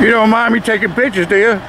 You don't mind me taking pictures, do you?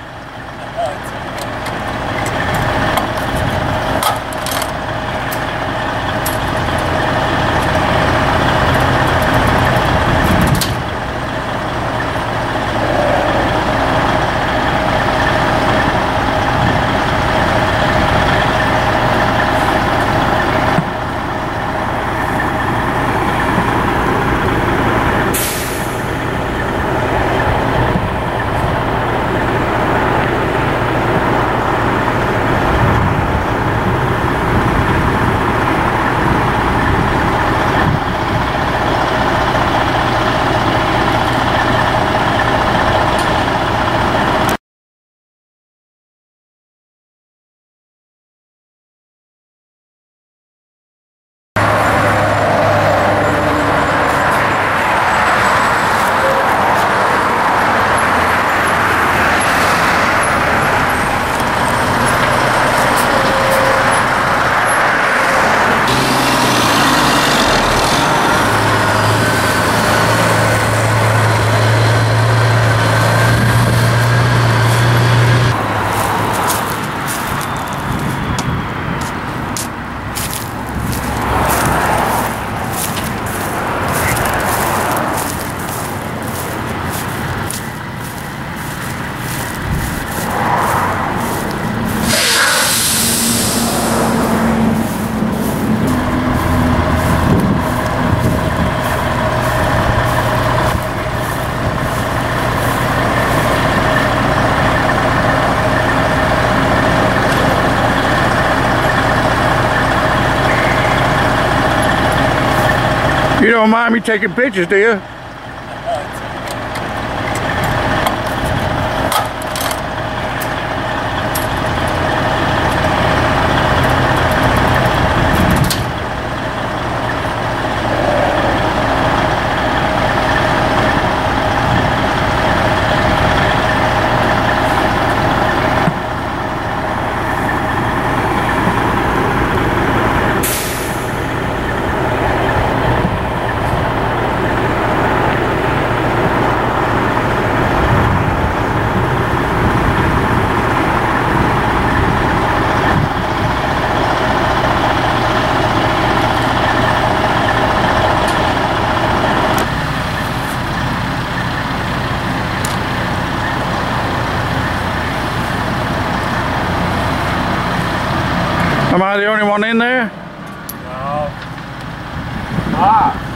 You don't mind me taking pictures, do you? Am I the only one in there? No. Ah.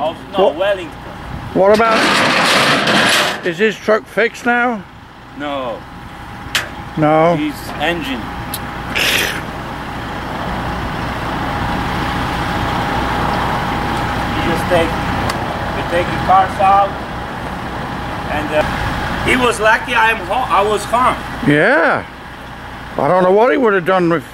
Oh, no, What? Wellington. What about... Is his truck fixed now? No, No. his engine. You just take, you take the cars out, and uh, he was lucky. I am home. I was home. Yeah. I don't know what he would have done with...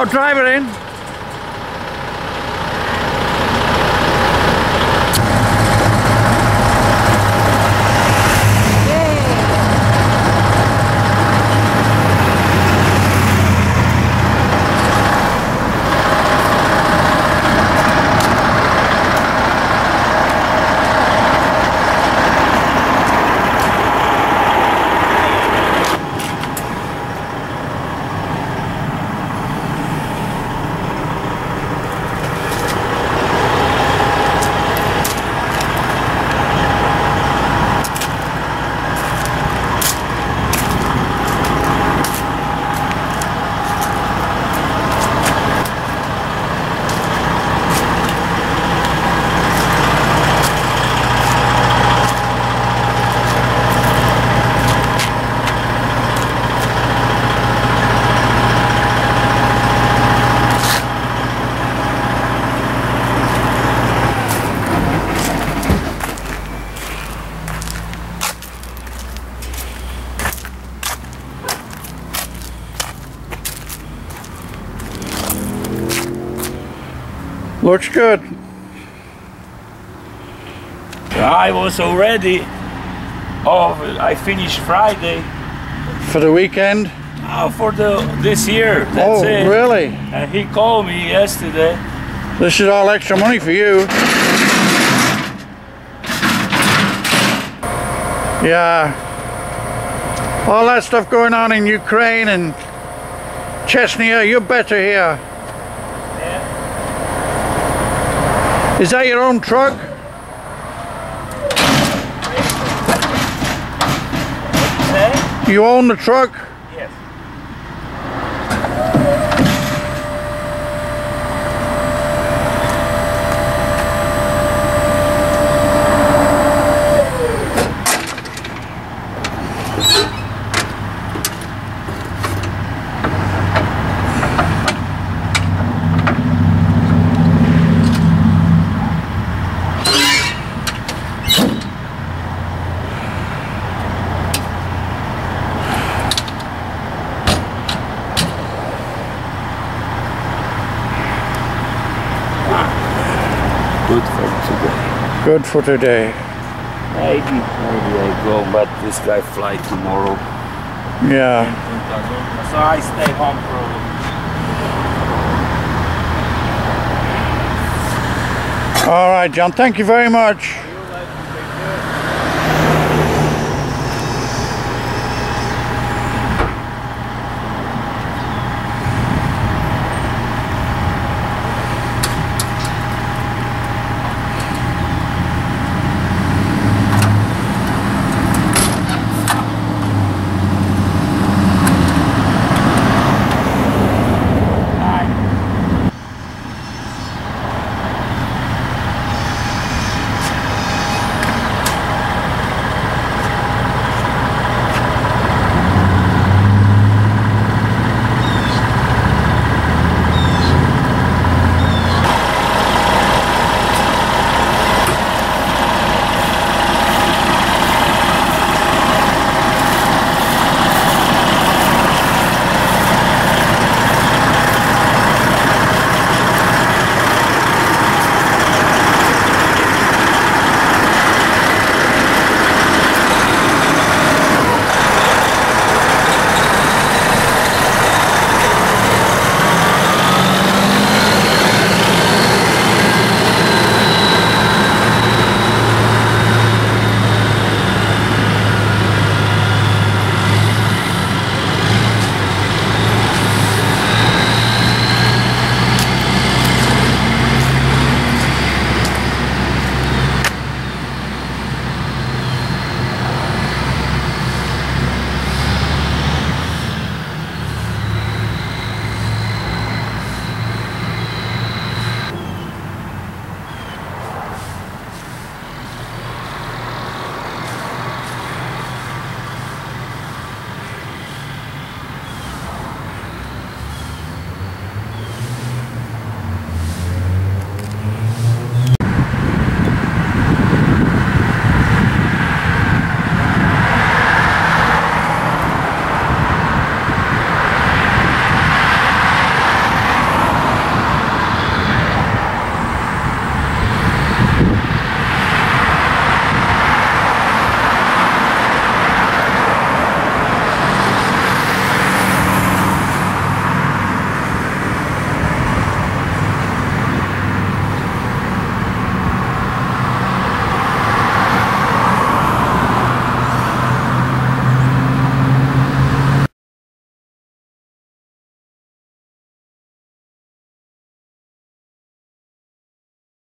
Oh, drive it in. Looks good. I was already. Oh, I finished Friday. For the weekend? Oh, for the this year. That's oh, it. really? And he called me yesterday. This is all extra money for you. Yeah. All that stuff going on in Ukraine and Chechnya, you're better here. Yeah. Is that your own truck? You own the truck? Good for today. Maybe, maybe I go, but this guy fly tomorrow. Yeah. So I stay home for All right, John. Thank you very much.